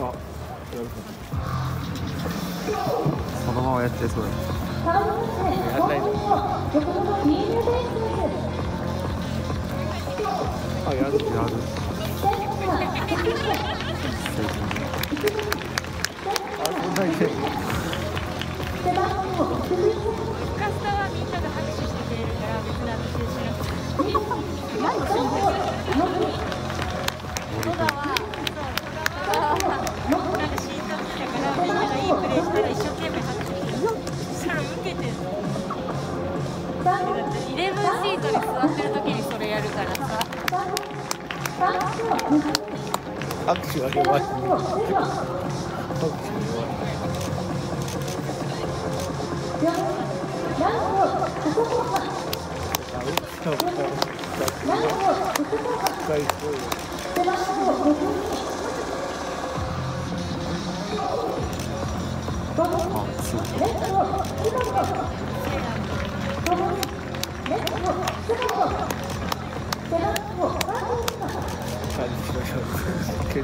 そのままやってそうだ。やんないのあやる。やる。あそんなに レブンシートに座ってる時にそれやるからさ拍手が弱い拍手が弱いあうちの子使い。そう 이렇게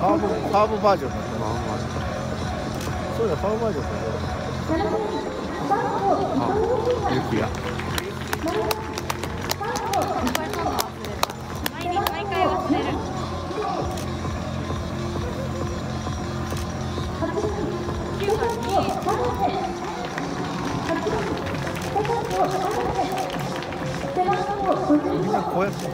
화부 화부 봐줘 화부 봐줘 소야 화부 봐줘 아 이렇게야. みんなこうやってね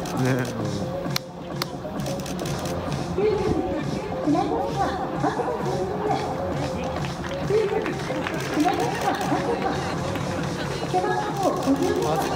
マジ